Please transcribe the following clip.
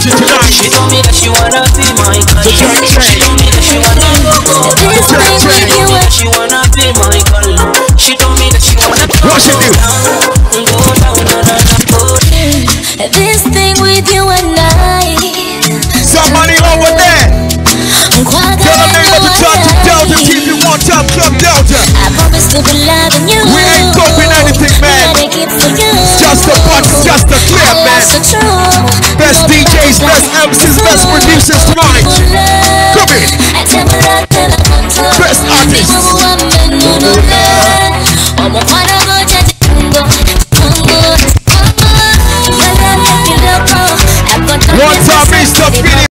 Tonight. She told me that she wanna be my girl. She told me that she wanna go go. This thing train. with you That she wanna be my girl. She told me that she wanna go she do? down, go down, na na na, go. This thing with you and I Somebody over there. Tell them name of the church in Delta. You one time, Club Delta. I promise to be loving you We ain't coping anything, man. Gotta keep for you Just a bunch, just a clear, best MCs, best producers tonight. Come in. Best artists. What's up, Mr. Philip?